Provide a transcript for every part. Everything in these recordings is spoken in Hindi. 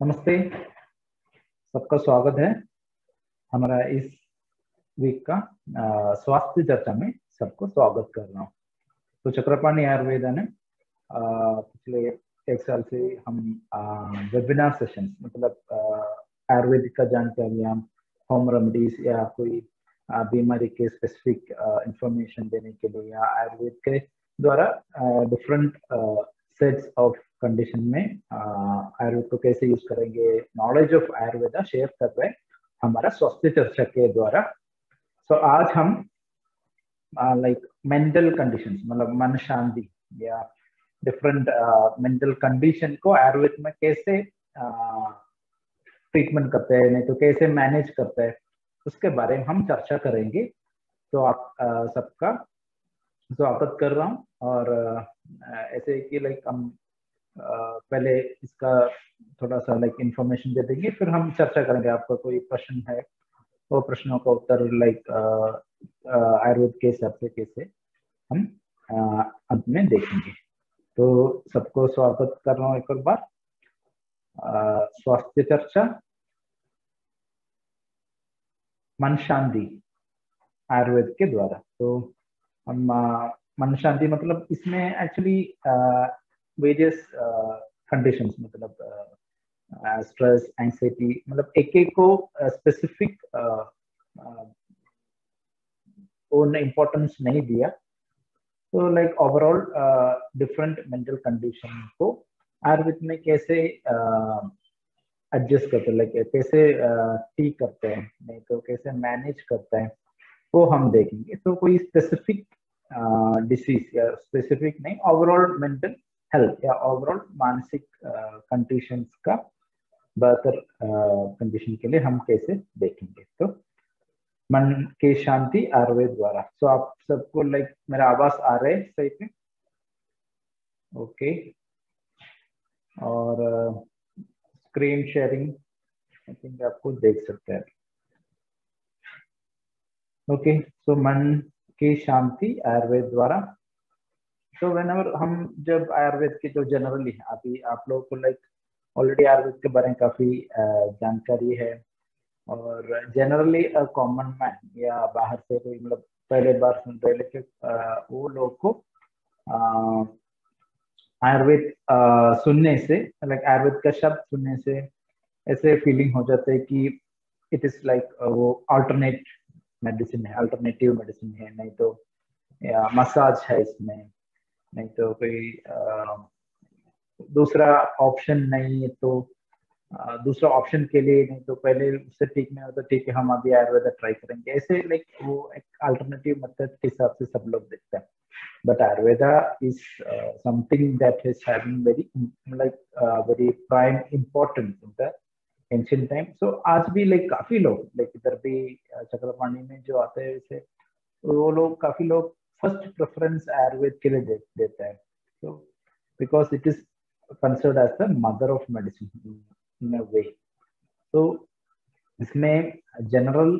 नमस्ते। सबका स्वागत है हमारा इस वीक का स्वास्थ्य चर्चा में सबको स्वागत कर रहा हूँ। तो चक्रपाणी आयुर्वेदा ने पिछले एक साल से हम वेबिनार सेशन मतलब आयुर्वेदिक का जानकारियाँ होम रेमडीज या कोई बीमारी के स्पेसिफिक इंफॉर्मेशन देने के लिए, या आयुर्वेद के द्वारा डिफरेंट सेट्स ऑफ़ कंडीशन में आयुर्वेद को कैसे यूज़ करेंगे? नॉलेज ऑफ़ आयुर्वेदा शेयर कर रहे हमारा स्वास्थ्य चर्चा के द्वारा। सो so, आज हम लाइक मेंटल कंडीशंस मतलब मन शांति या डिफरेंट मेंटल कंडीशन को आयुर्वेद में कैसे ट्रीटमेंट करते हैं नहीं तो कैसे मैनेज करते हैं उसके बारे में हम चर्चा करेंगे। तो आप सबका स्वागत कर रहा हूँ और ऐसे कि लाइक हम पहले इसका थोड़ा सा लाइक इंफॉर्मेशन दे देंगे, फिर हम चर्चा करेंगे। आपका कोई प्रश्न है वो प्रश्नों का उत्तर लाइक आयुर्वेद के हिसाब से, कैसे हम अंत में देखेंगे। तो सबको स्वागत कर रहा हूँ एक और बार। स्वास्थ्य चर्चा। मन शांति आयुर्वेद के द्वारा। तो हम मन शांति मतलब इसमें एक्चुअली वेरियस कंडीशंस मतलब स्ट्रेस एंजाइटी मतलब एक एक को स्पेसिफिक इम्पोर्टेंस नहीं दिया। तो like overall different mental condition को आयुर्वेद में कैसे एडजस्ट करते हैं लाइक कैसे ठीक करते हैं, नहीं तो कैसे मैनेज करते हैं, वो हम देखेंगे। तो कोई स्पेसिफिक डिसीज या स्पेसिफिक नहीं ओवरऑल मेंटल हेल्थ या ओवरऑल मानसिक कंडीशंस का बेहतर कंडीशन के लिए हम कैसे देखेंगे? तो मन के शांति आयुर्वेद द्वारा। सो आप सबको लाइक मेरा आवाज़ आ रहा है सही पे? ओके और स्क्रीन शेयरिंग आई थिंक आपको देख सकते हैं। ओके सो मन की शांति आयुर्वेद द्वारा तो वेन हम जब आयुर्वेद के जो जनरली है, अभी आप लोगों को लाइक ऑलरेडी आयुर्वेद के बारे में काफ़ी जानकारी है। और जनरली कॉमन मैन या बाहर से कोई मतलब पहले बार सुन रहे लेकिन वो लोग को आयुर्वेद सुनने से लाइक आयुर्वेद का शब्द सुनने से ऐसे फीलिंग हो जाता है कि इट इज़ लाइक वो अल्टरनेट मेडिसिन है अल्टरनेटिव मेडिसिन है, नहीं तो या मसाज है इसमें। नहीं तो कोई दूसरा ऑप्शन नहीं है तो दूसरा ऑप्शन के लिए नहीं तो पहले उससे ठीक नहीं होता, ठीक है, हम अभी आयुर्वेदा ट्राई करेंगे। ऐसे लाइक वो एक अल्टरनेटिव मेथड के हिसाब से सब लोग देखते हैं। But Ayurveda is something that is having very like very prime importance in the ancient time so आज भी लाइक काफ़ी लोग लाइक इधर भी चक्रपाणी में जो आते हैं वो लोग, काफ़ी लोग फ़र्स्ट प्रेफरेंस आयुर्वेद के लिए दे, देता है। तो because it is considered as the mother of medicine in way तो इसमें जनरल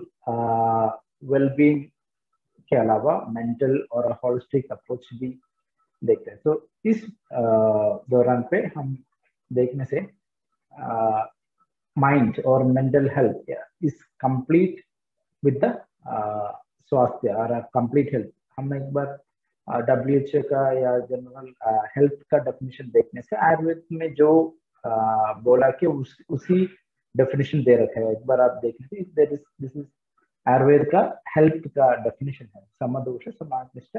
वेलबींग के अलावा मेंटल और होलिस्टिक अप्रोच भी देखते हैं। तो इस दौरान पे हम देखने से माइंड और mental health is complete with the स्वास्थ्य और कंप्लीट हेल्थ हम एक बार डब्ल्यू एच ओ का या जनरल हेल्थ का डेफिनेशन देखने से आयुर्वेद में जो uh, बोला कि उस, उसी डेफिनेशन दे रखा है। एक बार आप देखने से दिस इज़ आयुर्वेद का हेल्थ का डेफिनेशन है। समदोष समानिष्ठ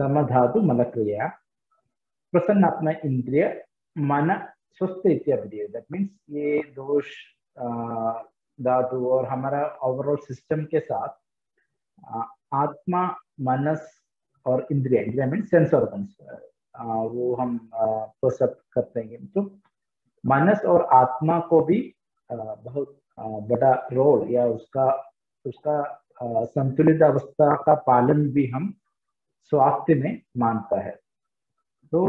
समधातु मलक्रिया प्रसन्नात्मा इंद्रिय मन स्वस्थ इत्यादि। दैट मीन्स ये दोष धातु और हमारा ओवरऑल सिस्टम के साथ आत्मा मनस और इंद्रिया इंद्रिया मीन सेंस ऑर्गन्स वो हम परसेप्ट करते हैं। तो मनस और आत्मा को भी बहुत बड़ा रोल या उसका उसका संतुलित अवस्था का पालन भी हम स्वास्थ्य में मानता है। तो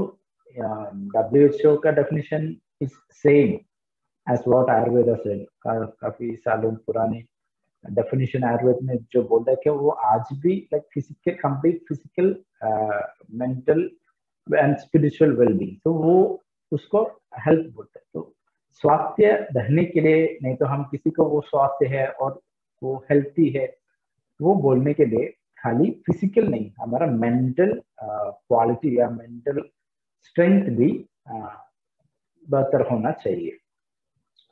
डब्ल्यू एच ओ का definition is same as what Ayurveda से काफ़ी सालों पुराने डेफिनेशन आयुर्वेद में जो बोलता है कि वो आज भी like physical complete physical mental and spiritual wellbeing तो वो उसको हेल्थ बोलते हैं। तो स्वास्थ्य रहने के लिए नहीं तो हम किसी को वो स्वास्थ्य है और वो हेल्थी है, वो बोलने के लिए खाली फ़िज़िकल नहीं, हमारा मेंटल क्वालिटी या मेंटल स्ट्रेंथ भी बेहतर होना चाहिए।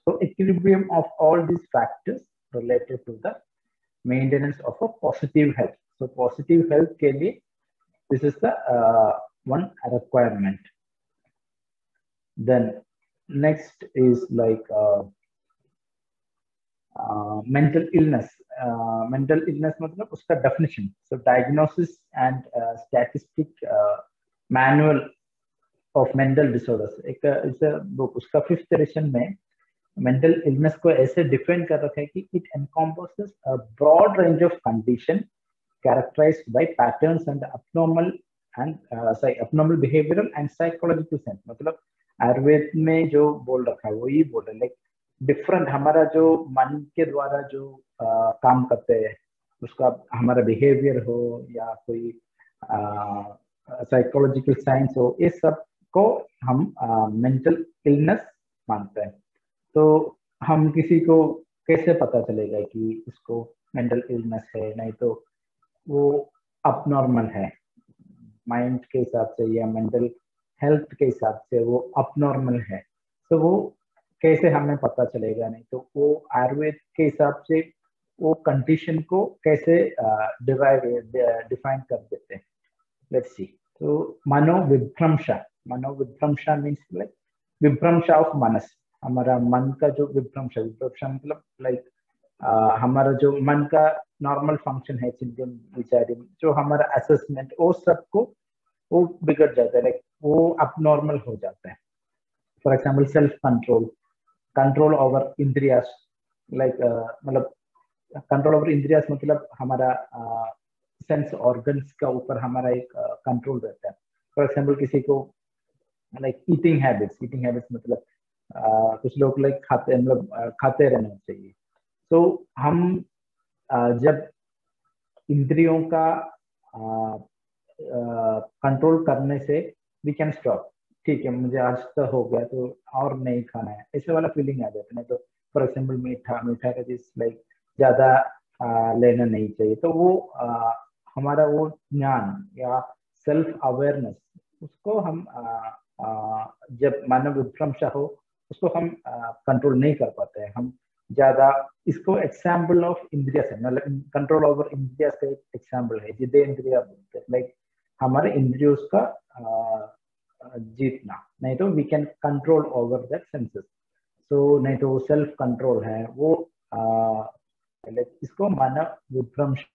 तो equilibrium of all this factors related to the maintenance of a positive health so positive health के लिए this is the one requirement then next is like uh, uh, mental illness uh, mental illness मतलब उसका definition so diagnosis and uh, statistic uh, manual of mental disorders एक इस बुक उसका फिफ्थ एडिशन में मेंटल इलनेस को ऐसे डिफेंड कर रखे है कि it encompass broad range of condition characterize by pattern and abnormal and sorry abnormal behavioural and psychological sense मतलब आयुर्वेद में जो बोल रखा है वो ये बोल रहे लाइक डिफरेंट हमारा जो मन के द्वारा जो आ, काम करते हैं उसका हमारा बिहेवियर हो या कोई uh, साइकोलॉजिकल साइंस हो इस सबको हम uh, मेंटल इलनेस मानते हैं। तो हम किसी को कैसे पता चलेगा कि उसको मेंटल इलनेस है? नहीं तो वो अपनॉर्मल है। माइंड के हिसाब से या मेंटल हेल्थ के हिसाब से वो अपनॉर्मल है। तो वो कैसे हमें पता चलेगा? नहीं तो वो आयुर्वेद के हिसाब से वो कंडीशन को कैसे डिफाइन कर देते हैं। लेट्स सी तो मनोविभ्रंशा मनोविभ्रंशा मीन्स लाइक विभ्रंशा ऑफ़ मनस हमारा मन का जो विभ्रंशा विभ्रंशा मतलब लाइक हमारा जो मन का नॉर्मल फ़ंक्शन है चिंतन विचार जो हमारा असेसमेंट वो सबको वो बिगड़ जाता है लाइक वो अब नॉर्मल हो जाता है। For example self control control over इंद्रियास like मतलब कंट्रोल ओवर इंद्रियास मतलब हमारा सेंस uh, ऑर्गन्स का ऊपर हमारा एक कंट्रोल uh, रहता है। फॉर एग्ज़ाम्पल किसी को like eating habits eating habits मतलब कुछ लोग लाइक खाते मतलब खाते रहना चाहिए। तो हम जब इंद्रियों का कंट्रोल करने से वी कैन स्टॉप ठीक है मुझे आज तो हो गया तो और नहीं खाना है। ऐसे वाला फीलिंग आ जाता है तो फॉर एग्ज़ाम्पल मीठा मीठा का चीज़ लाइक ज़्यादा लेना नहीं चाहिए तो वो आ, हमारा वो ज्ञान या सेल्फ अवेयरनेस उसको हम आ, आ, जब मानव विभ्रंशा हो उसको हम कंट्रोल नहीं कर पाते हैं। हम ज़्यादा इसको एग्ज़ाम्पल ऑफ़ इंद्रिया से मतलब कंट्रोल ओवर इंद्रिया से एग्ज़ाम्पल है जिदे इंद्रिया बोलते लाइक हमारे इंद्रियों का जीतना। नहीं तो we can control over that senses so नहीं तो सेल्फ कंट्रोल है, वो इसको माना विभ्रंश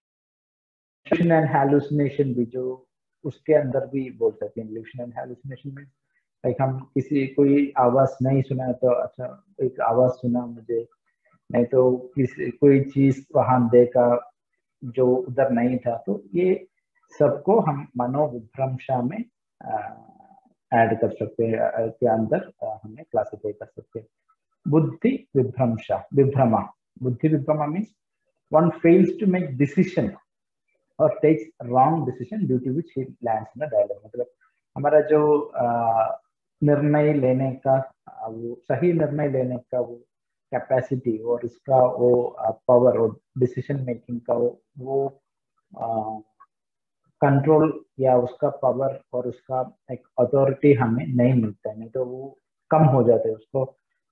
एंड हेलुसिनेशन भी जो उसके अंदर भी बोल सकते हैं। एंड हेलुसिनेशन में लाइक हम किसी, कोई आवाज़ नहीं सुना तो अच्छा एक आवाज़ सुना मुझे। नहीं तो किसी, कोई चीज़ वहाँ देखा जो उधर नहीं था तो ये सबको हम मनोविभ्रंशा में ऐड कर सकते हैं के अंदर हमें क्लासिफाई कर सकते हैं। बुद्धि विभ्रंशा, विभ्रमा। बुद्धि विभ्रमा means one fails to make decision और takes wrong decision due to which he dialogue मतलब हमारा जो निर्णय लेने का वो सही निर्णय लेने का वो कैपेसिटी और इसका वो पावर और डिसीज़न मेकिंग का वो, वो कंट्रोल या उसका पावर और उसका एक अथॉरिटी हमें नहीं मिलता है। नहीं तो वो कम हो जाते हैं उसको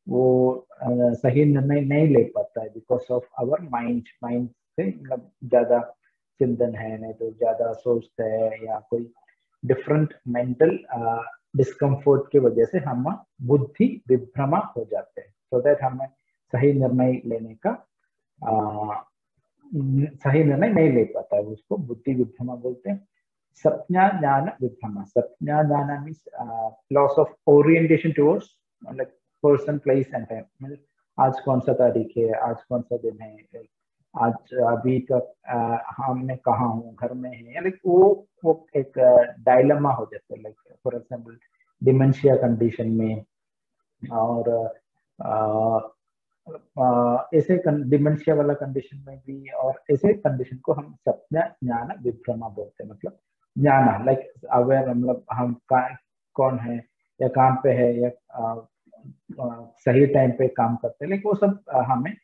वो सही निर्णय नहीं ले पाता है because of our mind mind से मतलब ज़्यादा चिंतन है नहीं तो ज़्यादा सोचते हैं या कोई डिफरेंट मेंटल डिस्कम्फर्ट की वजह से हम बुद्धि विभ्रमा हो जाते हैं। सो दैट हमें सही निर्णय लेने का आ, सही निर्णय नहीं ले पाता है। उसको बुद्धि विभ्रमा बोलते हैं। सपना ज्ञान विभ्रमा सपना ज्ञान means loss of orientation towards like person place and time आज कौन सा तारीख है आज कौन सा दिन है आज अभी तक हमने कहा हूँ घर में है। लाइक वो वो एक डायलमा हो जाता है like for example dementia condition में और ऐसे डिमेंशिया वाला कंडीशन में भी और ऐसे कंडीशन को हम सपना ज्ञान विभ्रमा बोलते हैं। मतलब ज्ञान लाइक अवेयर मतलब हम कौन है या कहाँ पे है या आ, आ, सही टाइम पे काम करते हैं। लेकिन वो सब हमें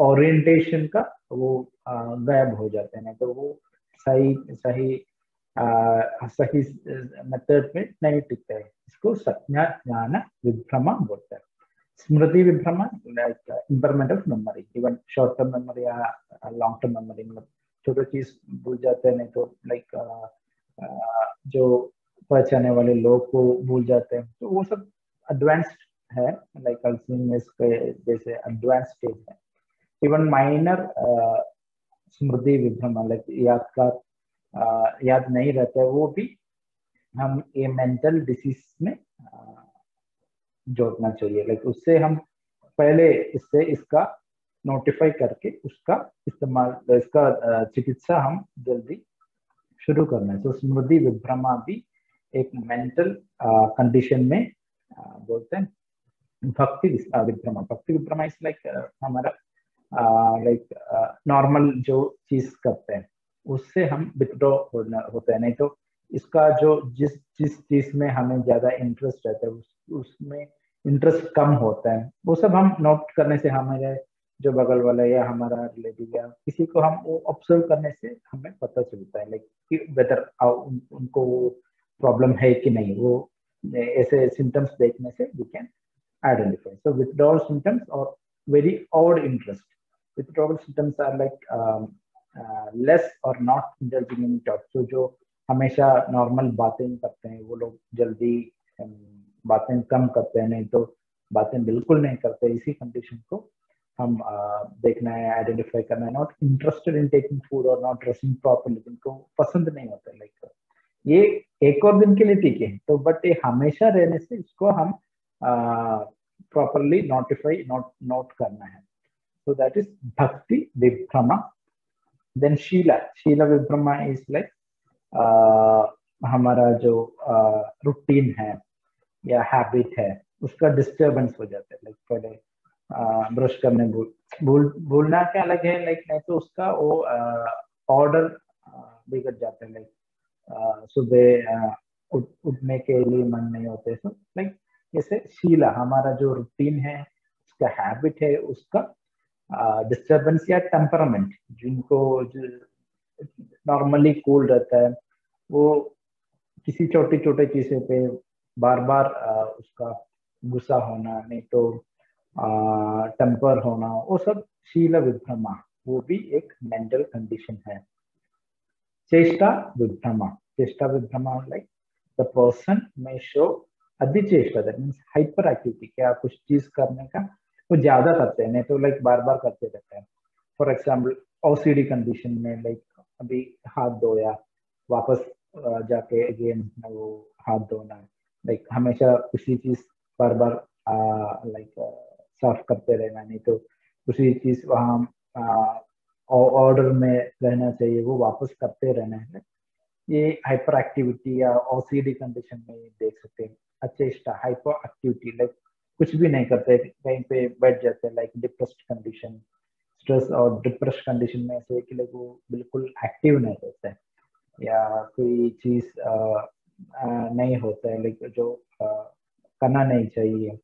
ओरिएंटेशन का वो गायब हो जाते हैं तो वो सही सही आ, सही मेथड में नहीं टिकते हैं। इसको संज्ञा ज्ञान विभ्रमा बोलते हैं। स्मृति विभ्रमा like impairment of memory even short term memory या लॉन्ग टर्म मेमोरी मतलब छोटे चीज़ भूल जाते हैं नहीं तो लाइक जो पहचाने वाले लोग को भूल जाते हैं। तो वो सब एडवांस्ड है लाइक अल्जीमर्स के जैसे एडवांस स्टेज है। इवन माइनर स्मृति विभ्रम लाइक याद का याद नहीं रहता है वो भी हम ये मेंटल डिसीज में जोड़ना चाहिए लाइक उससे हम पहले इससे इसका नोटिफाई करके उसका इस्तेमाल इसका चिकित्सा हम जल्दी शुरू करना है तो स्मृति विभ्रमा भी एक मेंटल कंडीशन में बोलते हैं भक्ति विभ्रमा भक्ति विभ्रमा इज़ लाइक हमारा लाइक नॉर्मल जो चीज़ करते हैं उससे हम विथड्रॉ होते हैं। नहीं तो इसका जो जिस जिस चीज़ में हमें ज़्यादा इंटरेस्ट रहता है उस, उसमें इंटरेस्ट कम होता है। वो सब हम नोट करने से हमारे जो बगल वाला या हमारा रिलेटिव या किसी को हम वो ऑब्ज़र्व करने से हमें पता चलता है लाइक वेदर उन, उनको प्रॉब्लम है कि नहीं। वो ऐसे सिम्टम्स देखने से we can identify so withdrawal symptoms और very odd interest. Are like um, uh, less or not indulging in talk. So जो हमेशा नॉर्मल बातें करते हैं वो लोग जल्दी um, बातें कम करते हैं नहीं तो बातें बिल्कुल नहीं करते इसी कंडीशन को हम uh, देखना है आइडेंटिफाई करना है। Not interested in taking food और नॉट ड्रेसिंग प्रॉपरली जिनको पसंद नहीं होता लाइक ये एक और दिन के लिए ठीक है। तो बट ये हमेशा रहने से इसको हम प्रॉपरली नोटिफाई नोट नोट करना है। So that is bhakti vibhrama. Then शीला शीला विभ्रमा इज़ लाइक हमारा जो रूटीन uh, है या हैबिट है उसका डिस्टरबेंस हो जाता है लाइक पहले ब्रश uh, करने भूल भूल भूलना क्या अलग है लाइक नहीं तो उसका वो ऑर्डर uh, बिगड़ जाता है लाइक सुबह उठने के लिए मन नहीं होते सो लाइक जैसे शीला हमारा जो रूटीन है उसका हैबिट है उसका डिस्टर्बेंस या टेम्परामेंट जिनको नॉर्मली कूल रहता है वो किसी छोटे छोटे चीज़ों पे बार बार आ, उसका गुस्सा होना नहीं तो टेम्पर होना वो सब शीला विभ्रमा वो भी एक मेंटल कंडीशन है। चेष्टा विभ्रमा चेष्टा विभ्रमा like the person may show अधिचेष्टा that means hyper activity क्या कुछ चीज़ करने का वो ज़्यादा करते हैं, नहीं तो लाइक बार बार करते रहते हैं। फॉर एग्ज़ाम्पल ओसीडी कंडीशन में लाइक अभी हाथ धोया, वापस जाके अगेन वो हाथ धोना लाइक हमेशा उसी चीज़ बार बार लाइक साफ़ करते रहना, नहीं तो उसी चीज़ वहाँ ऑर्डर में रहना चाहिए, वो वापस करते रहना है। ये हाइपर एक्टिविटी या ओसीडी कंडीशन में देख सकते हैं। अचेष्टा हाइपर एक्टिविटी लाइक कुछ भी नहीं करते, कहीं पे बैठ जाते हैं लाइक डिप्रेस्ड कंडीशन स्ट्रेस और डिप्रेस कंडीशन में ऐसे कि वो बिल्कुल एक्टिव नहीं रहते या कोई चीज़ नहीं होता है लाइक जो करना नहीं चाहिए।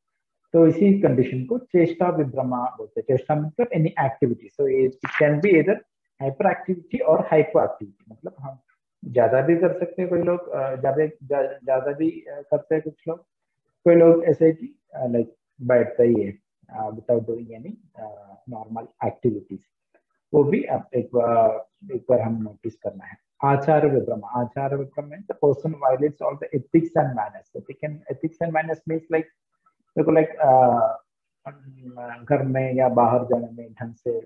तो इसी कंडीशन को चेष्टा विभ्रमा बोलते हैं। चेष्टा मतलब any activity so it can be इधर हाइपर एक्टिविटी और हाइपर एक्टिविटी मतलब हम ज़्यादा भी कर सकते हैं कोई लोग ज़्यादा ज़्यादा भी करते हैं कुछ लोग। कोई लोग ऐसे कि लाइक बैठता ही है without doing any normal activities वो भी अब एक बार एक बार हम नोटिस करना है। आचार विक्रम आचार Vikram mean the person violates all the ethics and manners ethic and ethics and manners means like देखो लाइक घर में या बाहर जाने में ढंग से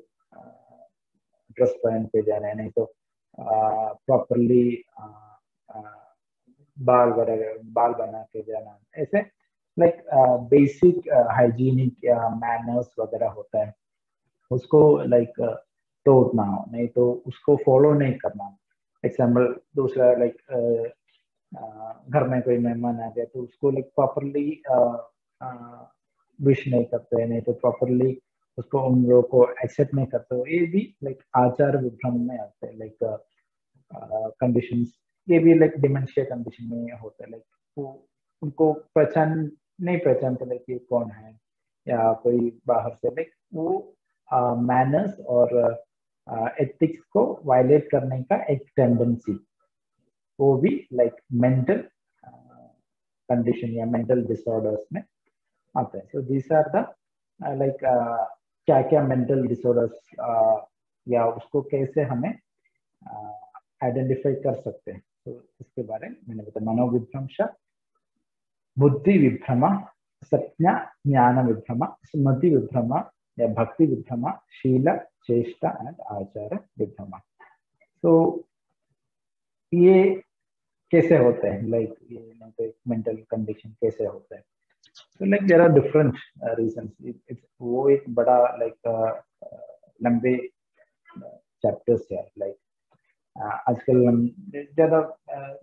ड्रेस पहन के जाना है, नहीं तो प्रॉपरली बाल वगैरह, बाल बना के जाना। ऐसे लाइक बेसिक हाइजीनिक मैनर्स वगैरह होता है उसको लाइक like, तोड़ना हो नहीं तो उसको फॉलो नहीं करना एग्ज़ाम्पल दूसरा लाइक घर में कोई मेहमान आ गया तो उसको लाइक प्रॉपरली विश नहीं करते नहीं तो प्रॉपरली उसको उन लोगों को एक्सेप्ट नहीं करते। ये भी लाइक आचार विभ्रम में आते हैं लाइक कंडीशंस ये भी लाइक डिमेंशिया कंडीशन में होता है लाइक वो उनको पहचान नहीं पहचानते लाइक ये कौन है या कोई बाहर से लाइक वो मैनर्स और एथिक्स को वायलेट करने का एक टेंडेंसी वो भी लाइक मेंटल कंडीशन या मेंटल डिसऑर्डर्स में आते हैं. So these are the like क्या क्या मेंटल डिसऑर्डर्स या उसको कैसे हमें आइडेंटिफाई uh, कर सकते हैं. तो इसके बारे में मैंने बताया. मनोविभ्रंश बुद्धि विभ्रम सत्या ज्ञान विभ्रम स्मृति विभ्रम भक्ति विभ्रम शील चेष्टा एंड आचार विभ्रम तो ये कैसे होते हैं? लाइक ये मेंटल कंडीशन कैसे होते हैं? तो like there are different reason वो एक बड़ा लाइक like, uh, लंबे चैप्टर्स है. लाइक uh, आजकल हम ज़्यादा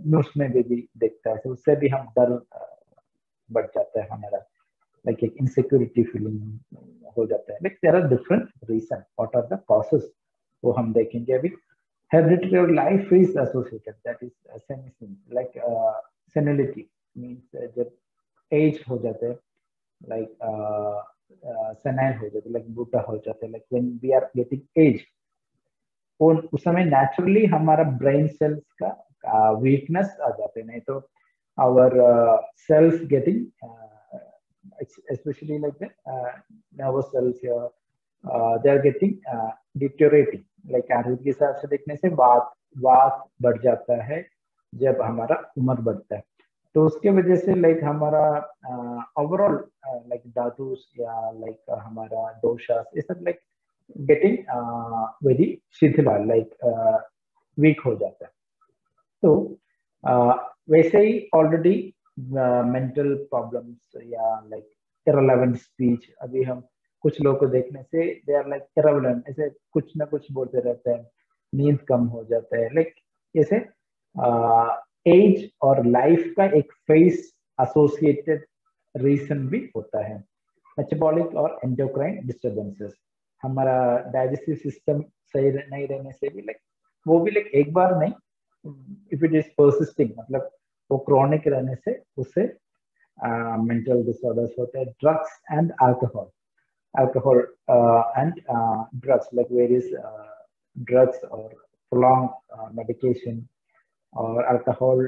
न्यूज़ में भी, देखता है. तो उससे भी हम डर uh, बढ़ जाता है हमारा। लाइक एक इनसिक्योरिटी फीलिंग हो जाता है। Like there are different reason what are the causes वो हम देखेंगे अभी। Hereditary life is associated. That is uh, senescence like uh, senility means uh, जब एज हो जाते हैं लाइक सेनाइल हो जाते लाइक बूटा हो जाते like when we are getting age उस समय नेचुरली हमारा ब्रेन सेल्स का वीकनेस uh, आ जाते नहीं तो our cells getting especially like the uh, nervous cells here, uh, they are getting uh, deteriorating. Like Ayurveda के हिसाब से देखने से वात वात बढ़ जाता है जब हमारा उम्र बढ़ता है तो उसके वजह से लाइक हमारा ओवरऑल लाइक धातु या लाइक हमारा दोषा ये सब लाइक गेटिंग वेरी शिथिल लाइक वीक हो जाता है तो uh, वैसे ही ऑलरेडी मेंटल uh, प्रॉब्लम्स या लाइक इरेलेवेंट स्पीच अभी हम कुछ लोग को देखने से दे आर लाइक इरेलेवेंट ऐसे कुछ ना कुछ बोलते रहते हैं नींद कम हो जाता है। लाइक ऐसे एज और लाइफ का एक फेस एसोसिएटेड रीजन भी होता है। मेटाबॉलिक और एंडोक्राइन डिस्टर्बेंसेस हमारा डाइजेस्टिव सिस्टम सही नहीं रहने से भी लाइक वो भी लाइक एक बार नहीं इफ़ इट इज़ परसिस्टिंग मतलब वो क्रॉनिक रहने से उससे मेंटल डिसऑर्डर्स होते हैं drugs and alcohol uh, drugs like various uh, drugs or prolonged medication और अल्कोहल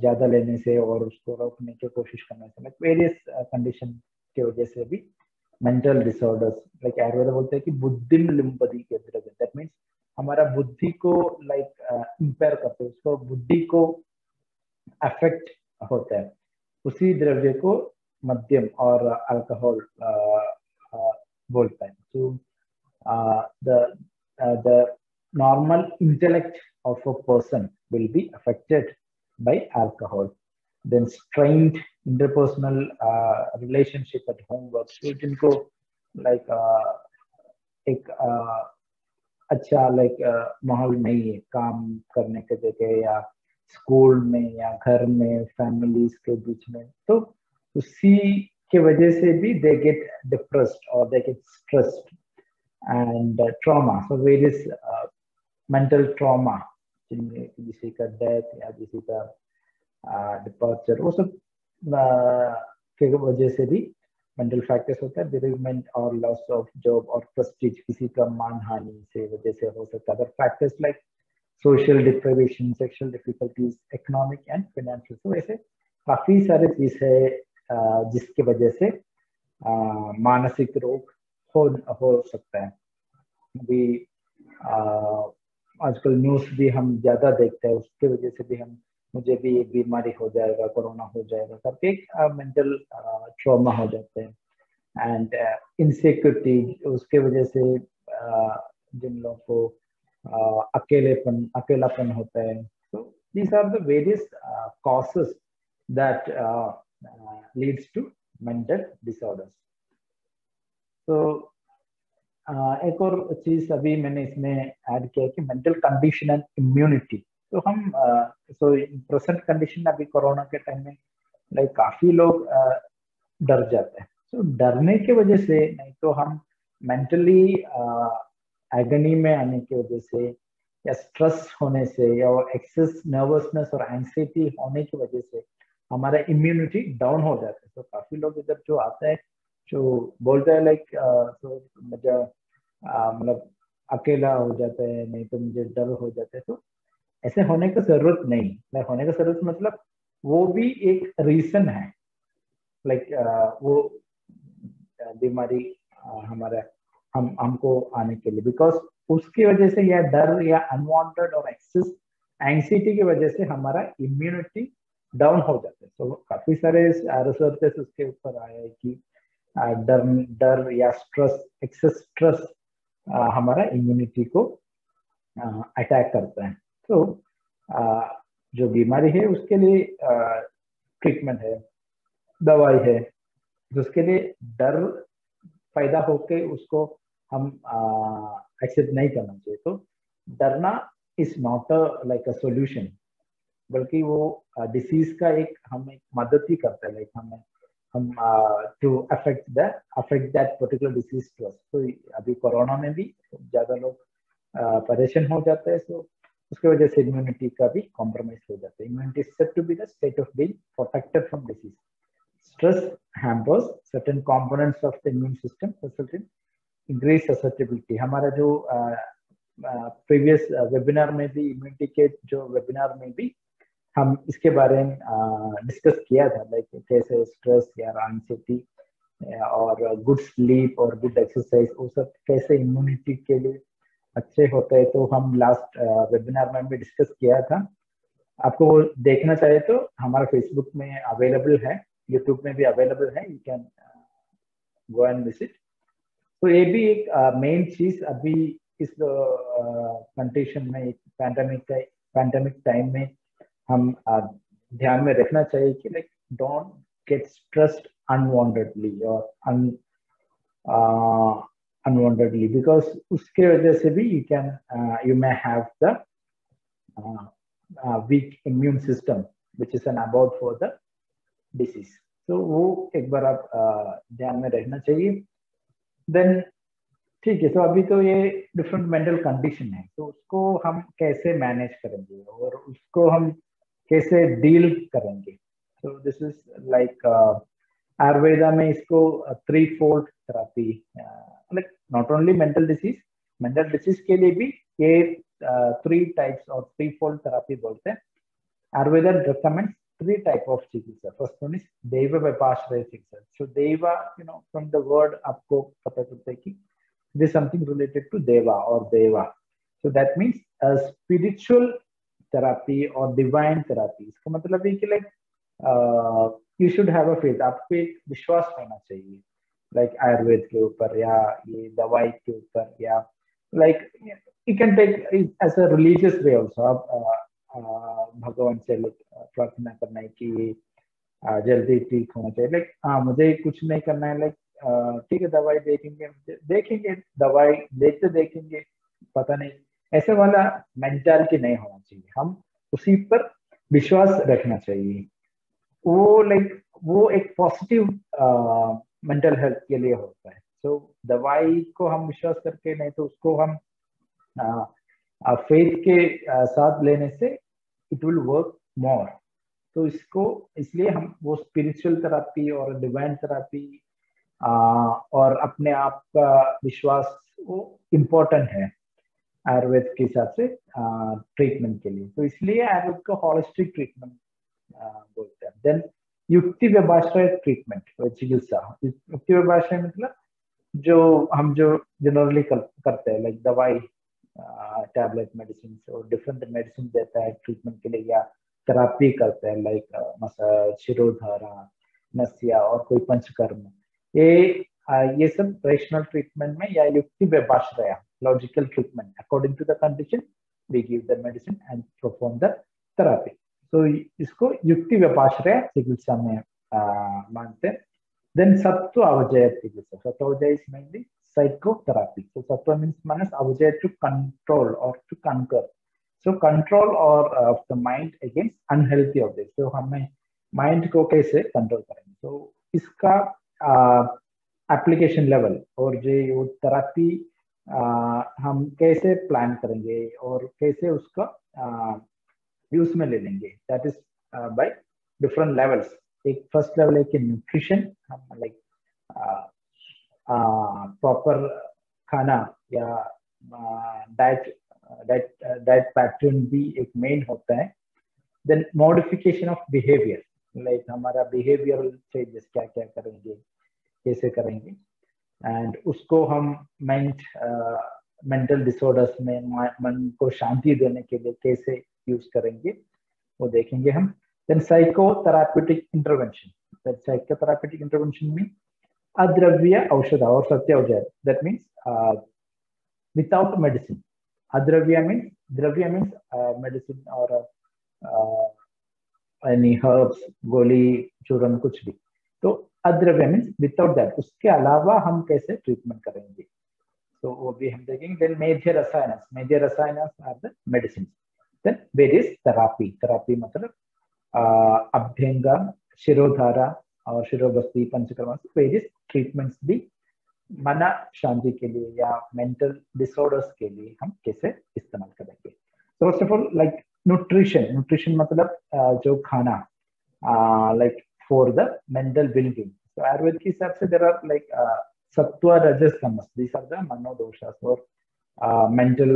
ज़्यादा लेने से और उसको रोकने की कोशिश करने से लाइक वेरियस कंडीशन की वजह से भी मेंटल डिसऑर्डर्स लाइक आयुर्वेद बोलते हैं कि बुद्धिम लिम्पदी के दैट मीन्स हमारा बुद्धि को लाइक इंपेयर uh, करते उसको बुद्धि को अफेक्ट होता है। उसी द्रव्य को मध्यम और अल्कोहल uh, uh, बोलता है। तो the normal intellect of a person will be affected by alcohol then strained interpersonal relationship at home work जिनको लाइक एक अच्छा लाइक माहौल नहीं है काम करने के जगह या स्कूल में या घर में फैमिलीज़ के बीच में तो उसी के वजह से भी दे गेट डिप्रेस्ड और they get stressed and trauma so various mental trauma जिनमें किसी का डेथ या किसी का डिपार्चर वो सब के वजह से भी मेंटल फैक्टर्स होता है बेरिजमेंट और लॉस ऑफ़ जॉब और प्रेस्टीज किसी का मान हानि से वजह से हो सकता है। Other factors like social deprivation sexual difficulties economic and financial तो ऐसे काफ़ी सारे चीज़ है जिसकी वजह से मानसिक रोग हो हो सकता है। अभी आजकल न्यूज़ भी हम ज़्यादा देखते हैं, उसके वजह से भी हम मुझे भी एक बीमारी हो जाएगा, कोरोना हो जाएगा करके एक मेंटल ट्रॉमा हो जाते हैं। एंड इनसिक्योरिटी उसके वजह से जिन लोगों को अकेलेपन, अकेलापन होता है। तो these are the various causes that leads to mental disorders तो एक और चीज़ अभी मैंने इसमें ऐड किया कि मेंटल कंडीशन एंड इम्यूनिटी तो हम सो प्रेजेंट कंडीशन अभी कोरोना के टाइम में लाइक काफ़ी लोग डर जाते हैं। तो डरने की वजह से नहीं तो हम मेंटली एगनी में आने की वजह से या स्ट्रेस होने से या एक्सेस नर्वसनेस और एंग्जाइटी होने की वजह से हमारा इम्यूनिटी डाउन हो जाता है। तो काफ़ी लोग इधर जो आते हैं, जो बोलते हैं लाइक तो मतलब अकेला हो जाता है, नहीं तो मुझे डर हो जाता है। तो ऐसे होने का ज़रूरत नहीं। मैं होने का ज़रूरत मतलब वो भी एक रीजन है। लाइक like, वो बीमारी हमारा हम हमको आने के लिए। बिकॉज़ उसकी वजह से या डर या अनवांटेड और एक्सेस एंगजाइटी की वजह से हमारा इम्यूनिटी डाउन हो जाता है। तो काफ़ी सारे रिसर्चेस उसके ऊपर आया है कि डर डर या स्ट्रेस एक्सेस स्ट्रेस हमारा इम्यूनिटी को अटैक करता है। तो जो बीमारी है, उसके लिए ट्रीटमेंट है, दवाई है, जिसके लिए डर पैदा होके उसको हम एक्सेप्ट नहीं करना चाहिए। तो डरना is not a like a solution बल्कि वो डिसीज का एक हम एक मदद ही करता है लाइक हमें, हम to affect the affect that particular disease to us तो अभी कोरोना में भी ज़्यादा लोग परेशान हो जाते हैं तो उसकी वजह से इम्यूनिटी का भी कॉम्प्रोमाइज हो जाता है। Immunity set to be the state of being protected from disease stress hampers certain components of the immune system result in increased susceptibility. हमारा जो प्रीवियस वेबिनार में भी इम्यूनिटी के जो वेबिनार में भी हम इसके बारे में डिस्कस किया था लाइक कैसे स्ट्रेस या एंजाइटी और गुड स्लीप और गुड एक्सरसाइज वो सब कैसे इम्यूनिटी के लिए अच्छे होते हैं तो हम लास्ट वेबिनार में भी डिस्कस किया था। आपको वो देखना चाहे तो हमारा फेसबुक में अवेलेबल है यूट्यूब में भी अवेलेबल है you can go and visit तो ये भी एक मेन चीज़ अभी इस कंडीशन में एक पैंडमिक का पैंडमिक टाइम में हम ध्यान में रखना चाहिए कि like don't get stressed unwantedly और अन अनवांटेडली बिकॉज़ उसके वजह से भी you can you may have the weak immune system which is an about for the disease तो वो एक बार आप ध्यान में रखना चाहिए। देन ठीक है तो अभी तो ये डिफरेंट मेंटल कंडीशन है। तो उसको हम कैसे मैनेज करेंगे और उसको हम कैसे डील करेंगे? तो दिस इज़ लाइक आयुर्वेदा में इसको three fold therapy not only mental disease mental disease के लिए भी ये थ्री टाइप्स और थ्री फोल्ड थेरापी बोलते हैं Ayurveda recommends three type of chikitsa. First one is Deva Vipashraya chikitsa. So Deva, you know, from the word आपको पता चलता है कि it is something related to Deva or Deva. So that means a spiritual therapy or divine therapy. इसका मतलब है कि like uh, you should have a faith. आपको एक विश्वास होना चाहिए. Like आयुर्वेद के ऊपर या ये दवाई के ऊपर या you can take it as a religious way also. आप भगवान से प्रार्थना करना है कि जल्दी ठीक होना चाहिए। लाइक हाँ मुझे कुछ नहीं करना है लाइक ठीक है, दवाई देखेंगे देखेंगे, दवाई देखते देखेंगे, पता नहीं। ऐसे वाला मेंटालिटी नहीं होना चाहिए। हम उसी पर विश्वास रखना चाहिए। वो लाइक वो एक पॉजिटिव मेंटल हेल्थ के लिए होता है। तो so, दवाई को हम विश्वास करके नहीं तो उसको हम फेथ के आ, साथ लेने से इट विल वर्क मोर तो इसको इसलिए हम वो स्पिरिचुअल थेरापी और डिवाइन थेरापी और अपने आप का विश्वास वो इम्पोर्टेंट है आयुर्वेद के हिसाब से ट्रीटमेंट के लिए। तो इसलिए आयुर्वेद को हॉलिस्टिक ट्रीटमेंट बोलते हैं। देन युक्ति व्यभाश्रय ट्रीटमेंट चिकित्सा। युक्ति व्यभाश्रय मतलब जो हम जो जनरली कर, करते हैं लाइक दवाई टैबलेट मेडिसिन और डिफरेंट मेडिसिन देता है ट्रीटमेंट के लिए या थेरापी करते हैं लाइक मसाज शिरोधारा नसिया और कोई पंचकर्म। ये ये सब रेशनल ट्रीटमेंट में या युक्ति व्यभाश्रया logical treatment according to the condition we give the medicine and perform the therapy तो इसको युक्ति व्यपाश्रय चिकित्सा में मानते हैं। देन सत्व अवजय चिकित्सा। सत्वजय इसमें साइकोथेरापी सो सत्व मीन्स माइनस अवजय टू कंट्रोल और टू कंकर सो कंट्रोल और माइंड अगेंस्ट अनहेल्थी ऑफ़ तो हमें माइंड को कैसे कंट्रोल करेंगे? तो इसका एप्लीकेशन लेवल और जो वो थेरापी हम कैसे प्लान करेंगे? और कैसे उसका uh, uh, में ले लेंगे। That is by different levels एक फ़र्स्ट लेवल है कि न्यूट्रिशन लाइक प्रॉपर खाना या डाइट डाइट डाइट पैटर्न भी एक मेन होता है। Then modification of behaviour like हमारा बिहेवियरल चेंजेस क्या क्या करेंगे कैसे करेंगे। एंड उसको हम मेंट मेंटल डिसऑर्डर्स में मन को शांति देने के लिए कैसे यूज़ करेंगे, वो देखेंगे हम। Then psychotherapeutic intervention psychotherapeutic intervention में अद्रव्य औषध और सत्य औषध दैट मीन्स विदाउट मेडिसिन अद्रव्य मीन्स द्रव्य मीन्स मेडिसिन और एनी हर्ब्स गोली, चूरन, कुछ भी। तो अद्रव्य मीन्स विदाउट दैट उसके अलावा हम कैसे ट्रीटमेंट करेंगे? तो वो भी हम देखेंगे। देन मेजर रसायन मेजर रसायन are the medicine then various therapy therapy मतलब अभ्यंग, शिरोधारा और शिरोबस्ती पंचकर्मा वेरियस ट्रीटमेंट्स भी मना शांति के लिए या मेंटल डिसऑर्डर्स के लिए हम कैसे इस्तेमाल करेंगे? तो first of all like nutrition nutrition मतलब जो खाना like for the mental wellbeing तो आयुर्वेद के हिसाब से देर आर लाइक सत्व रजस तमस दीस आर द मनोदोषास और मेंटल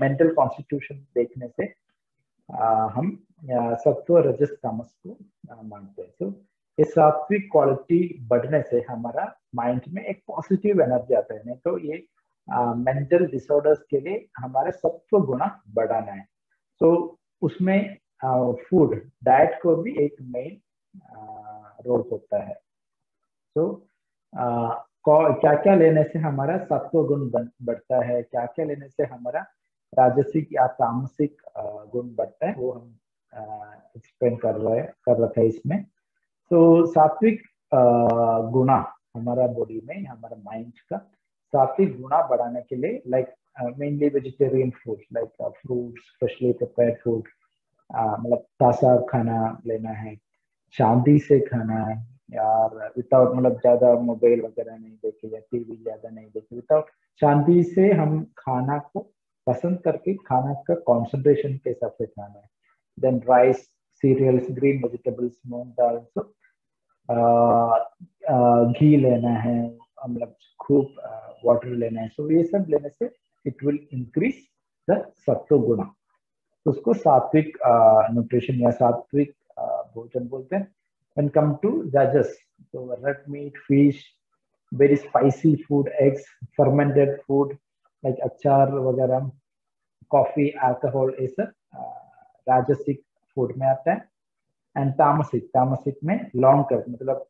मेंटल कॉन्स्टिट्यूशन देखने से हम सत्व रजस तमस को मानते हैं। तो ये सात्विक क्वालिटी बढ़ने से हमारा माइंड में एक पॉजिटिव एनर्जी आता है। नहीं तो ये मेंटल डिसऑर्डर्स के लिए हमारे सत्व गुणा बढ़ाना है। तो उसमें फ़ूड डाइट को भी एक मेन रोल होता है। तो क्या क्या लेने से हमारा सत्व गुण बढ़ता है? क्या क्या लेने से हमारा राजसिक या तामसिक गुण बढ़ता है? वो हम एक्सप्लेन कर रहे कर रखा है इसमें। तो सात्विक गुणा हमारा बॉडी में, हमारा माइंड का सात्विक गुणा बढ़ाने के लिए like mainly vegetarian food like fruits freshly prepared food मतलब ताज़ा खाना लेना है शांति से खाना है यार विदाउट मतलब ज़्यादा मोबाइल वगैरह नहीं देखे या टीवी ज़्यादा नहीं देखे विदाउट शांति से हम खाना को पसंद करके खाना का कॉन्सेंट्रेशन के हिसाब से खाना है। Then rice cereals green vegetables मूंग दाल सब घी लेना है मतलब खूब वाटर लेना है। सो ये सब लेने से इट विल इंक्रीज द सत्व गुणा उसको सात्विक न्यूट्रिशन या सात्विक भोजन बोलते हैं। When come to rajas so, red meat, fish, very spicy food, eggs, fermented food, like achar, वगैरह कॉफ़ी अल्कोहल ये सब राजसिक फ़ूड में आता है. एंड तामसिक तामसिक में लॉन्ग कट मतलब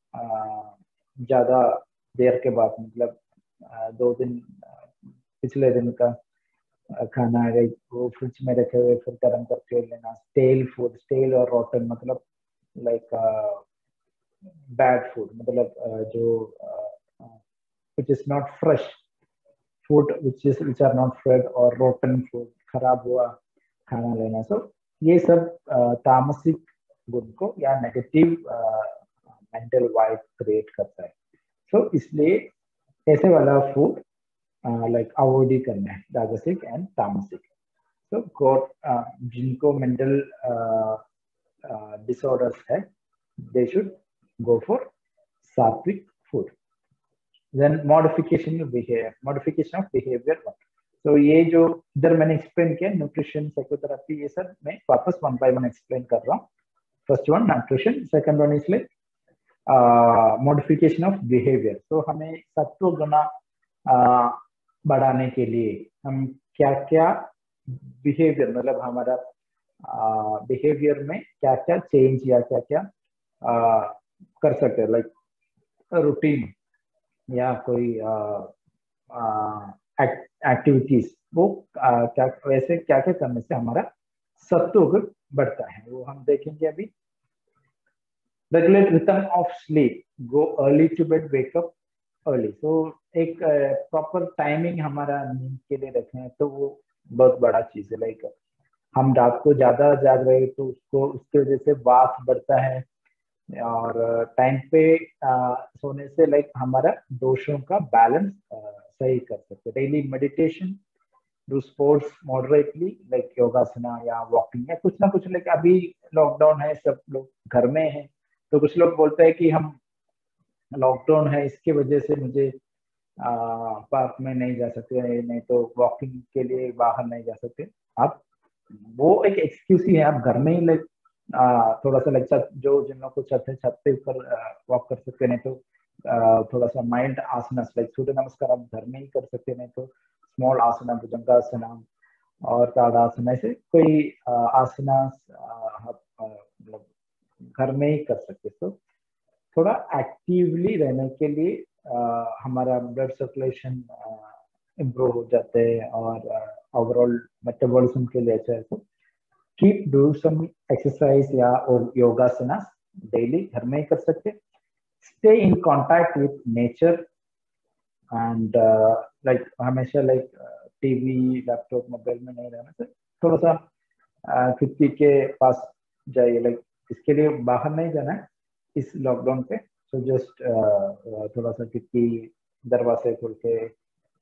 ज़्यादा देर के बाद मतलब दो दिन पिछले दिन का खाना है वो फ्रिज में रखे हुए, फिर गर्म करके लेना स्टेल फ़ूड स्टेल और रोटन मतलब लाइक बैड फ़ूड मतलब जो which is not fresh food which is which are not fresh और रोटन फ़ूड खराब हुआ खाना लेना। सो ये सब तामसिक गुण को या नेगेटिव मेंटल वाइब क्रिएट करता है। सो so, इसलिए ऐसे वाला फ़ूड लाइक अवॉइड ही करना है राजसिक एंड तामसिक। तो गॉड जिनको मेंटल डिसऑर्डर्स है they should go for sattvic food. Then modification of behavior, modification of behavior तो ये जो इधर मैंने एक्सप्लेन किया न्यूट्रिशन साइकोथेरेपी ये सब मैं वापस वन बाय वन एक्सप्लेन कर रहा हूँ। First one nutrition second one इसलिए मॉडिफिकेशन ऑफ़ बिहेवियर तो हमें सत्व गुना बढ़ाने के लिए हम क्या क्या बिहेवियर मतलब हमारा बिहेवियर में क्या क्या चेंज या क्या क्या कर सकते हैं लाइक रूटीन या कोई एक्टिविटीज़ वो आ, क्या वैसे क्या क्या करने से हमारा सत्व बढ़ता है वो हम देखेंगे अभी। Regulate rhythm of sleep go early to bed wake up early तो एक प्रॉपर टाइमिंग हमारा नींद के लिए रखें तो वो बहुत बड़ा चीज़ है लाइक हम रात को ज़्यादा जाग रहे तो उसको उसके वजह से वास बढ़ता है और टाइम पे सोने से लाइक हमारा दोषों का बैलेंस सही कर सकते daily meditation do sports moderately like yogasana या वॉकिंग या कुछ ना कुछ लाइक अभी लॉकडाउन है, सब लोग घर में हैं तो कुछ लोग बोलते हैं कि हम लॉकडाउन है, इसके वजह से मुझे पार्क में नहीं जा सकते नहीं तो वॉकिंग के लिए बाहर नहीं जा सकते। आप वो एक एक्सक्यूज ही है, आप घर में ही लाइक थोड़ा सा छत जो जिन लोग को छत है छत पे ऊपर वॉक कर सकते नहीं तो थोड़ा सा माइंड आसना लाइक सूर्य नमस्कार आप घर में ही कर सकते नहीं तो स्मॉल आसना भुजंगासना और ताड़ासना ऐसे कोई आसना मतलब घर में ही कर सकते तो थोड़ा एक्टिवली रहने के लिए आ, हमारा ब्लड सर्कुलेशन इम्प्रूव हो जाते हैं और ओवरऑल मेटाबॉलिज्म के लिए अच्छा है। तो कीप डू सम एक्सरसाइज या, और योगासना डेली घर में ही कर सकते stay in contact with nature and like हमेशा लाइक टीवी लैपटॉप मोबाइल में नहीं रहना से थोड़ा सा खिड़की के पास जाइए। लाइक इसके लिए बाहर नहीं जाना है, इस लॉकडाउन पे। सो जस्ट थोड़ा सा खिड़की दरवाजे खोल के,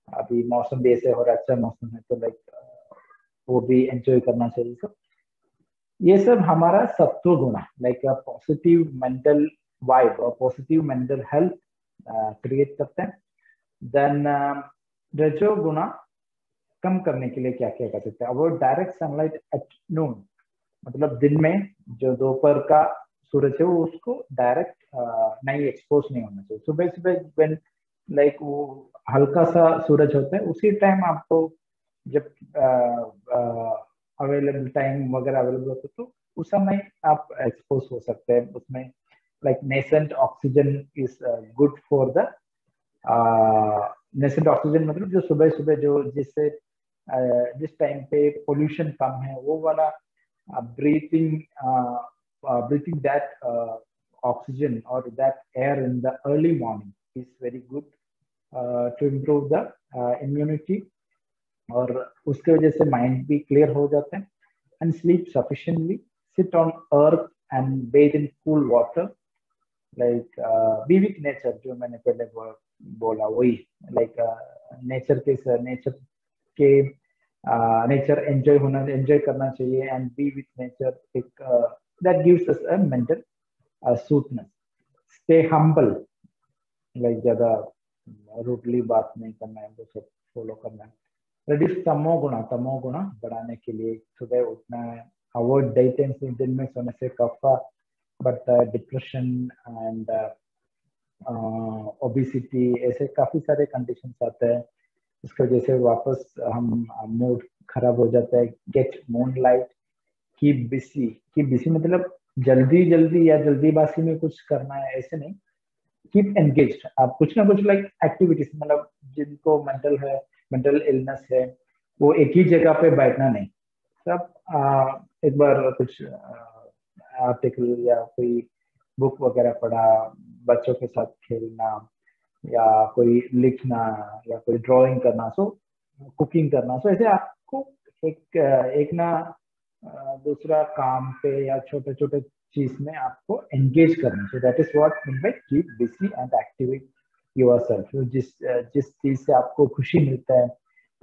अभी मौसम भी ऐसे हो रहा है अच्छा मौसम है तो लाइक वो भी एंजॉय करना चाहिए सब। ये सब हमारा सत्व गुणा लाइक पॉजिटिव मेंटल वाइब और पॉजिटिव मेंटल हेल्थ क्रिएट करते हैं। देन रजो गुणा कम करने के लिए क्या क्या कर सकते हैं? Avoid direct sunlight at noon मतलब दिन में जो दोपहर का सूरज है, वो उसको डायरेक्ट नहीं एक्सपोज नहीं होना चाहिए। सुबह सुबह व्हेन लाइक वो हल्का सा सूरज होता है, उसी टाइम आपको जब अवेलेबल टाइम वगैरह अवेलेबल होता तो उस समय आप एक्सपोज हो सकते हैं। उसमें like nascent oxygen is good for the nascent oxygen मतलब जो सुबह सुबह जो जिससे uh, जिस टाइम पे पोल्यूशन कम है वो वाला breathing breathing that that air in the early morning is very good uh, to improve the uh, immunity. और उसके वजह से माइंड भी क्लियर हो जाते हैं and sleep sufficiently sit on earth and bathe in cool water like be nature जो मैंने पहले बोला, वही लाइक नेचर के नेचर के नेचर एंजॉय होना एंजॉय करना चाहिए एंड बी विथ नेचर एक that gives us a mental soothness stay humble like ज़्यादा रूटली बात नहीं करना है, वो सब फॉलो करना है। रेड्यूस तमो गुणा तमो गुणा बढ़ाने के लिए सुबह उठना है। अवॉइड डे टाइम दिन में सोने से कफा बढ़ता है डिप्रेशन एंड ओबिसिटी ऐसे काफ़ी सारे कंडीशन आते हैं। इसकी वजह से वापस हम मूड खराब हो जाता है। गेट मून लाइट की बिसी की बिसी मतलब जल्दी जल्दी या जल्दीबाजी में कुछ करना है, ऐसे नहीं। कीप एंगेज आप कुछ ना कुछ लाइक एक्टिविटीज़ मतलब जिनको मेंटल है मेंटल इलनेस है वो एक ही जगह पे बैठना नहीं। सब आ, एक बार कुछ आर्टिकल या कोई बुक वगैरह पढ़ा बच्चों के साथ खेलना या कोई लिखना या कोई ड्राइंग करना सो कुकिंग करना सो ऐसे आपको एक एक ना दूसरा काम पे या छोटे छोटे चीज़ में आपको एंगेज करना। So that is what keep busy and activate yourself जिस जिस चीज़ से आपको खुशी मिलता है,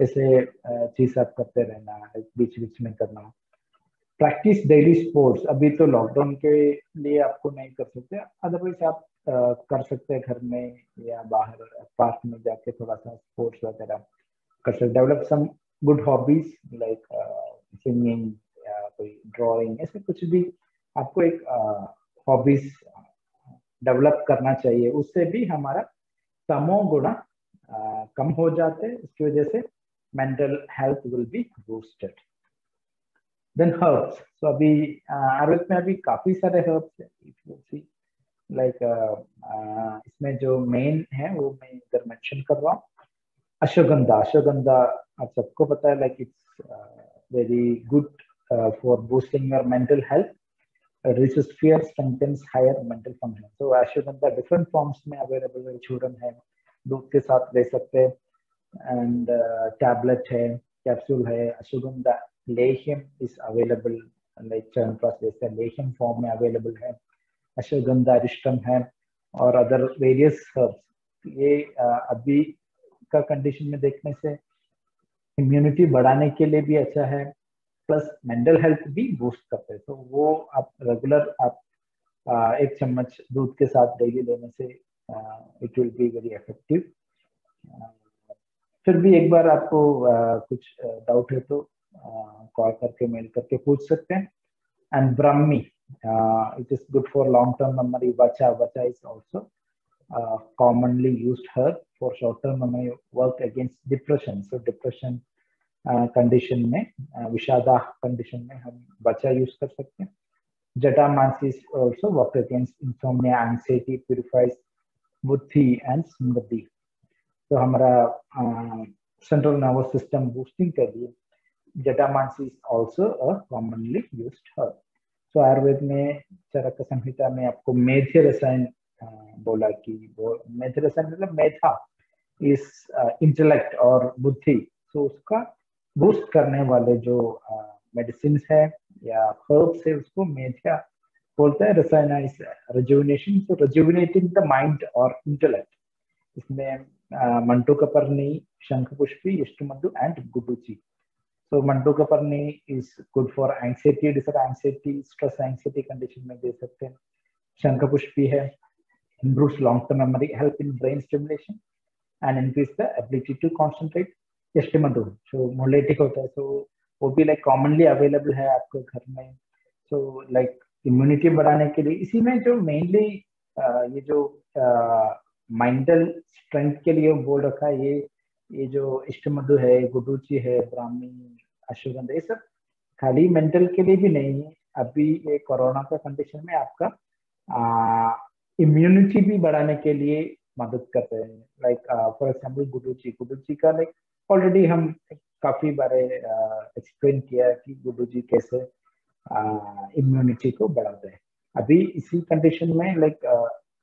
ऐसे चीज़ आप करते रहना बीच बीच में करना। प्रैक्टिस डेली स्पोर्ट्स अभी तो लॉकडाउन के लिए आपको नहीं कर सकते अदरवाइज़ आप कर सकते हैं घर में या बाहर, पार्क में जाके थोड़ा सा स्पोर्ट्स वगैरह कर सकते develop some good hobbies like singing या कोई ड्राइंग ऐसे कुछ भी आपको एक हॉबीज डेवलप करना चाहिए। उससे भी हमारा तमो गुणा कम हो जाते, इसकी वजह से mental health will be boosted then herbs तो अभी आयुर्वेद में अभी काफ़ी सारे हर्ब्स है। लाइक इसमें जो मेन है, वो मैं इधर मेंशन कर रहा हूँ। अश्वगंधा। अश्वगंधा आप सबको पता है like it's very good for boosting your mental health रिसोस्फियर strengthens higher mental function तो अश्वगंधा डिफरेंट फॉर्म्स में अवेलेबल है चूरन है दूध के साथ ले सकते हैं। एंड टैबलेट है कैप्सूल है अश्वगंधा लेहियम इज़ अवेलेबल लाइक चरणप्राश जैसे लेहियम फॉर्म में अवेलेबल है अश्वगंधा अरिष्टम है, और अदर वेरियस हर्ब्स ये अभी का कंडीशन में देखने से इम्यूनिटी बढ़ाने के लिए भी अच्छा है। प्लस मेंटल हेल्थ भी बूस्ट करते हैं। तो वो आप रेगुलर आप एक चम्मच दूध के साथ डेली लेने से it will be very effective फिर भी एक बार आपको आ, कुछ डाउट है तो कॉल करके मेल करके पूछ सकते हैं। And brahmi it is good for long term memory vacha बचा is also commonly used herb for short term memory work against depression. So depression condition में विषादा कंडीशन में हम बचा यूज़ कर सकते हैं। Jatamansi also work against insomnia anxiety purifies बुद्धि एंड स्मृति तो हमारा सेंट्रल नर्वस सिस्टम बूस्टिंग के लिए jatamansi is also a commonly used herb so Ayurveda में, चरक संहिता में आपको मेध्य रसायन बोला कि वो, मेध्य रसायन मतलब मेधा, इस इंटेलेक्ट और बुद्धि तो उसका बूस्ट करने वाले जो मेडिसिन है या हर्ब्स है उसको मेधिया बोलते हैं? रसायन इस रिजुविनेशन तो रिजुविनेटिंग द माइंड और इंटेलेक्ट इसमें mandukaparni shankhpushpi yashtimadhu and guduchi. So mandukaparni is good for anxiety disorder anxiety stress anxiety condition में दे सकते हैं. शंख पुष्पी है improves long-term memory, help in brain stimulation, and increase the ability to concentrate. एस्टिमडो जो मोलेटिक होता है तो वो भी लाइक कॉमनली अवेलेबल है आपके घर में. सो लाइक इम्यूनिटी बढ़ाने के लिए, इसी में जो मेनली ये जो माइंडल स्ट्रेंथ के लिए बोल रखा है, ये ये जो इष्टमधु है गुडूची है, ब्राह्मी, अश्वगंध, ये सब खाली मेंटल के लिए भी नहीं है. अभी ये कोरोना का कंडीशन में आपका इम्यूनिटी भी बढ़ाने के लिए मदद करते हैं. Like for example guduchi guduchi का लाइक ऑलरेडी हम काफ़ी बारे एक्सप्लेन किया कि गुडुची कैसे इम्यूनिटी को बढ़ाते हैं। अभी इसी कंडीशन में लाइक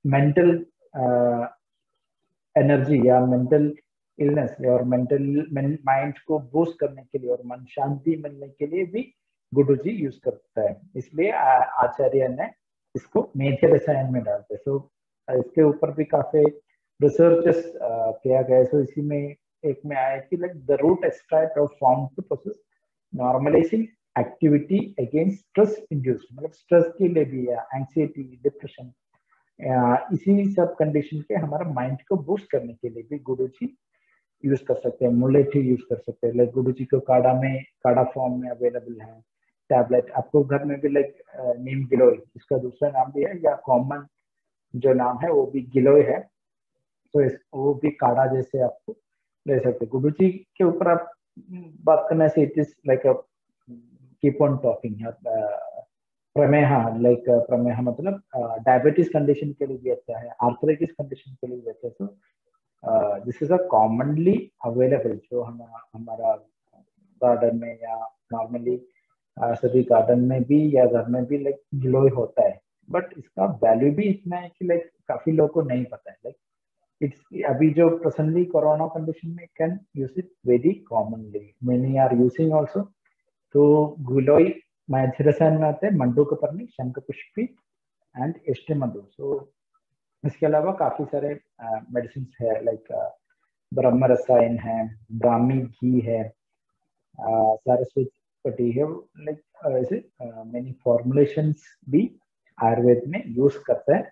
मेंटल एनर्जी या मेंटल इलनेस और मेंटल माइंड को बूस्ट करने के लिए और मन शांति मिलने के लिए भी गुरु जी यूज़ करता है। इसलिए आचार्य ने इसको मेथी रसायन में डालते सो so, इसके ऊपर भी काफ़ी रिसर्चेस किया गया सो so, इसी में एक में आया कि like the root extract of form to process normalising activity against stress induced मतलब स्ट्रेस के लिए भी या एंग्जाइटी डिप्रेशन इसी सब कंडीशन के हमारा माइंड को बूस्ट करने के लिए भी गुरुजी यूज़ कर सकते हैं मुलेठी यूज़ कर सकते हैं। लाइक गुरुजी को काढ़ा में, काढ़ा फॉर्म में अवेलेबल है टैबलेट आपको घर में भी लाइक नीम गिलोय इसका दूसरा नाम भी है, या कॉमन जो नाम है, वो भी गिलोय है। तो इस, वो भी काढ़ा जैसे आपको ले सकते गुरुजी के ऊपर आप बात करने से it is like keep on talking प्रमेह like प्रमेह मतलब डायबिटीज़ कंडीशन के लिए भी अच्छा है आर्थराइटिस कंडीशन के लिए भी अच्छा है। तो this is a commonly available जो हम, हमारा गार्डन में या नॉर्मली सभी गार्डन में भी या घर में भी लाइक ग्लोई होता है। बट इसका वैल्यू भी इतना है कि लाइक काफ़ी लोगों को नहीं पता है। लाइक इट्स अभी जो प्रेजेंटली कोरोना कंडीशन में can use it very commonly many are using also तो ग्लोई मैथिरसन में आते हैं मंडू कपर्नी शंख पुष्पी एंड एस्टेमधु सो इसके अलावा काफ़ी सारे मेडिसिन uh, है लाइक ब्रह्म रसायन है ब्राह्मी घी है Saraswati like uh, is it uh, many formulations भी आयुर्वेद में यूज़ करते हैं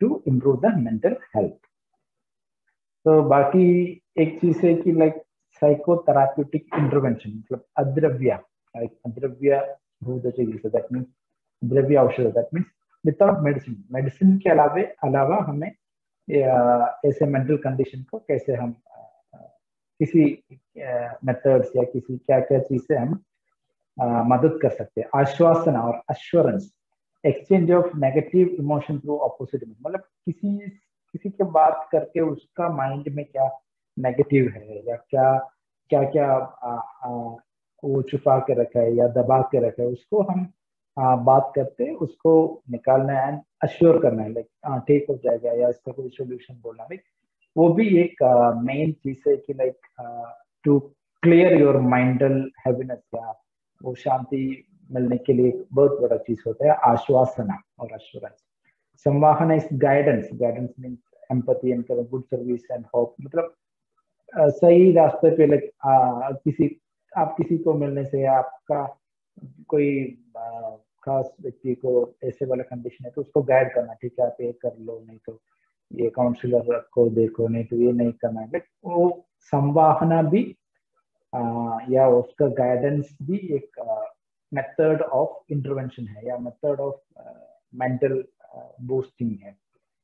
to improve the mental health तो बाकी एक चीज़ है कि लाइक साइकोथेराप्यूटिक इंटरवेंशन मतलब अद्रव्य लाइक अद्रव्य भूत दैट मीन्स द्रव्य औषध that means without medicine medicine के अलावे, अलावा हमें ऐसे मेंटल कंडीशन को कैसे हम, किसी मेथड्स या किसी क्या क्या चीज़ से हम मदद कर सकते हैं। आश्वासन और assurance exchange of negative emotion through opposite मतलब किसी किसी के बात करके उसका माइंड में क्या नेगेटिव है या क्या क्या क्या आ, आ, वो छुपा के रखा है या दबा के रखा है उसको हम आ, बात करते उसको निकालना है एंड अश्योर करना है लाइक हाँ ठीक हो जाएगा या इसका कोई सोल्यूशन बोलना लाइक वो भी एक मेन चीज़ है कि like to clear your mental heaviness या वो शांति मिलने के लिए एक बहुत बड़ा चीज़ होता है आश्वासना और assurance संवाहन is guidance guidance means empathy and good service and hope मतलब सही रास्ते पे लाइक किसी आप किसी को मिलने से आपका कोई खास व्यक्ति को ऐसे वाला कंडीशन है तो उसको गाइड करना ठीक है आप ये कर लो नहीं तो ये काउंसिलर को देखो नहीं तो ये नहीं करना है। वो संवाहना भी आ, या उसका गाइडेंस भी एक मेथड ऑफ़ इंटरवेंशन है या मेथड ऑफ़ मेंटल बूस्टिंग है.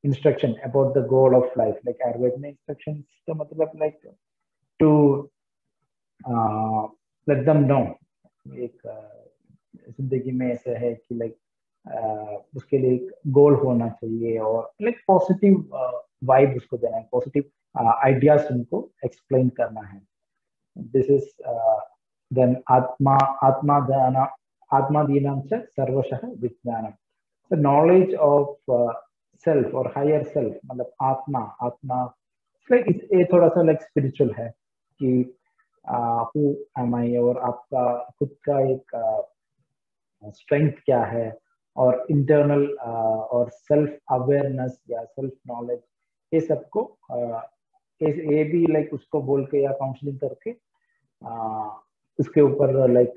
Instruction about the goal of life like Ayurveda में इंस्ट्रक्शन का मतलब like to let them know एक ज़िंदगी में ऐसा है कि लाइक उसके लिए एक गोल होना चाहिए और लाइक पॉजिटिव वाइब उसको देना है. पॉजिटिव आइडियाज़ उनको एक्सप्लेन करना है. दिस इज़ देन आत्मा आत्मा दान आत्मा दीनाम से सर्वशः विज्ञानम. नॉलेज ऑफ़ सेल्फ और हायर सेल्फ मतलब आत्मा आत्मा लाइक ये थोड़ा सा लाइक स्पिरिचुअल है कि हु एम आई और आपका खुद का एक uh, क्या है और इंटरनल uh, और सेल्फ अवेयरनेस या सेल्फ नॉलेज ये सबको uh, ये भी लाइक उसको बोल के या काउंसलिंग करके उसके ऊपर लाइक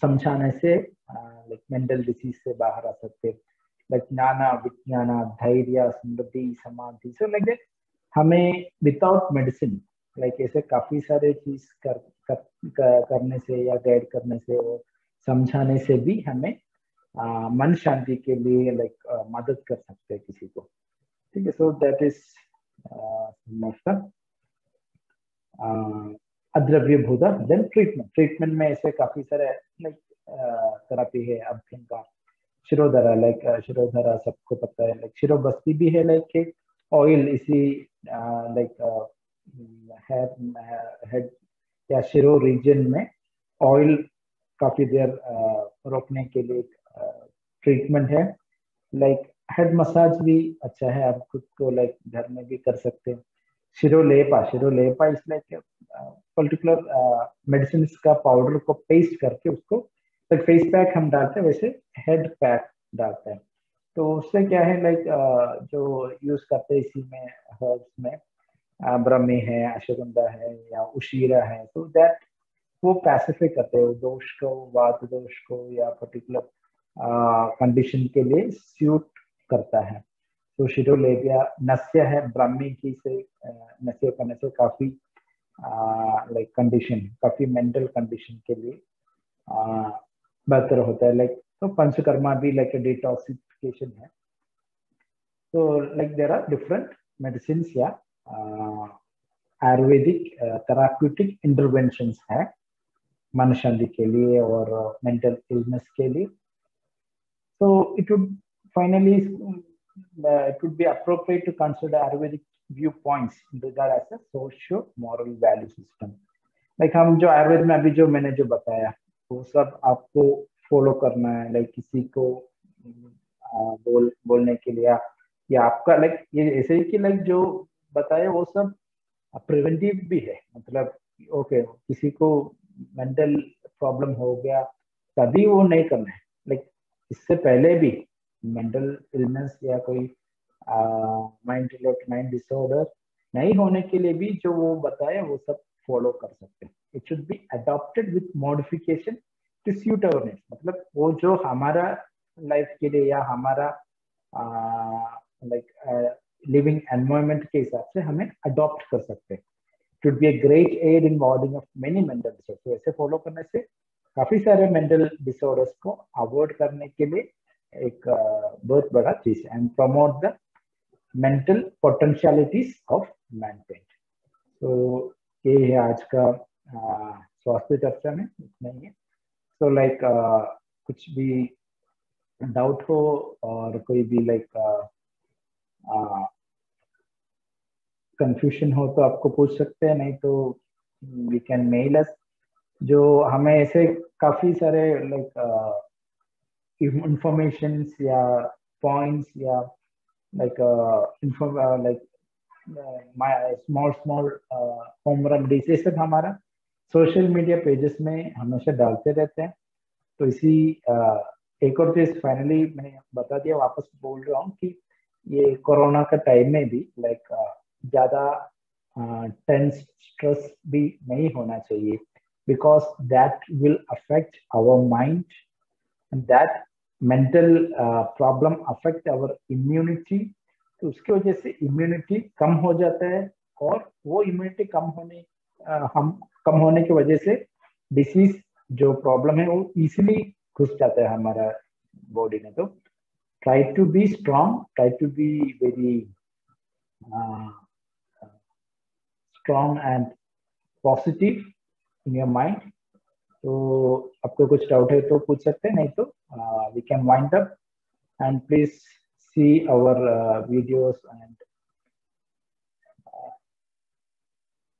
समझाने से लाइक मेंटल डिसीज से बाहर आ सकते लाइक ज्ञान विज्ञान धैर्य समृद्धि समाधि सो लाइक दैट हमें विदाउट मेडिसिन लाइक ऐसे काफ़ी सारे चीज़ कर, कर, कर करने से या गाइड करने से और समझाने से भी हमें आ, मन शांति के लिए लाइक मदद कर सकते हैं किसी को। ठीक है सो दैट इज़ अद्रव्य भूता देन ट्रीटमेंट ट्रीटमेंट में ऐसे काफ़ी सारे लाइक थेरापी है, अभ्यंगा शिरोधरा लाइक शिरोधरा सबको पता है। लाइक शिरोबस्ती भी है लाइक ऑयल इसी लाइक हेड या शिरो रीजन में ऑयल काफ़ी देर रोकने के लिए ट्रीटमेंट है। लाइक हेड मसाज भी अच्छा है, आप खुद को लाइक घर में भी कर सकते हैं। शिरोलेपा शिरोलेपा इस लाइक पर्टिकुलर मेडिसिन का पाउडर को पेस्ट करके उसको लाइक फेस पैक हम डालते हैं, वैसे हेड पैक डालते हैं। तो उससे क्या है लाइक जो यूज़ करते हैं इसी में हर्ब्स में ब्रह्मी है, अश्वगंधा है, या उशीरा है तो दैट वो पैसिफिक करते हैं, दोष को, वात दोष को, या पर्टिकुलर कंडीशन के लिए सूट करता है। तो शिरोलेबिया नस्य है ब्राह्मी की से नस्य करने से काफ़ी लाइक कंडीशन काफ़ी मेंटल कंडीशन के लिए बेहतर होता है। लाइक तो पंचकर्मा भी लाइक डिटॉक्सिफिकेशन है। तो like there are different medicine या आयुर्वेदिक थेराप्यूटिक इंटरवेंशन है मन शांति के लिए और मेंटल इलनेस के लिए। It would finally uh, it would be appropriate to consider ayurvedic viewpoints in regard as a socio moral value system. Like, हम जो आयुर्वेद में अभी जो मैंने जो बताया, वो सब आपको फॉलो करना है लाइक किसी को बोल, बोलने के लिए या आपका लाइक ये ऐसे ही कि लाइक जो बताया वो सब प्रिवेंटिव भी है। मतलब ओके किसी को मेंटल प्रॉब्लम हो गया, तभी वो नहीं करना है। लाइक इससे पहले भी मेंटल इलनेस या कोई माइंड रिलेटेड माइंड डिसऑर्डर नहीं होने के लिए भी जो वो बताए, वो सब फॉलो कर सकते हैं। It should be adopted with modification to suit our needs मतलब वो जो हमारा लाइफ के लिए या हमारा लाइक लिविंग एनवायरमेंट के हिसाब से हमें अडॉप्ट कर सकते हैं। Should be a great aid in warding of many mental disorders. तो ऐसे फॉलो करने से काफ़ी सारे मेंटल डिसऑर्डर्स को अवॉइड करने के लिए एक बहुत बड़ा चीज़ and promote the mental potentialities of mankind तो ये है आज का स्वास्थ्य चर्चा में इतना ही है। सो so, लाइक like, कुछ भी डाउट हो और कोई भी लाइक कंफ्यूजन हो तो आपको पूछ सकते हैं नहीं तो वी कैन मेल अस जो हमें ऐसे काफ़ी सारे लाइक इंफॉर्मेशन या पॉइंट्स या like like small small home remedies ये हमारा सोशल मीडिया पेजेस में हमेशा डालते रहते हैं। तो इसी uh, एक और चीज़ फाइनली मैंने बता दिया वापस बोल रहा हूँ कि ये कोरोना का टाइम में भी लाइक like, uh, ज़्यादा टेंस स्ट्रेस भी नहीं होना चाहिए। Because that will affect our mind that mental problem affect our immunity तो उसकी वजह से इम्यूनिटी कम हो जाता है और वो इम्यूनिटी कम होने uh, हम कम होने की वजह से डिसीज जो प्रॉब्लम है वो इजिली घुस जाता है हमारा बॉडी में। तो try to be strong try to be very strong and positive in your mind तो आपको कुछ डाउट है तो पूछ सकते हैं, नहीं तो we can wind up and please see our videos and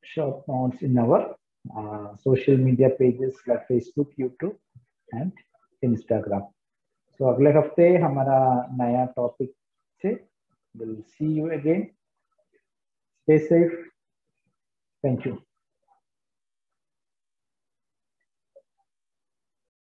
short notes in our social media pages like Facebook YouTube and Instagram so अगले हफ़्ते हमारा नया टॉपिक से will see you again stay safe thank you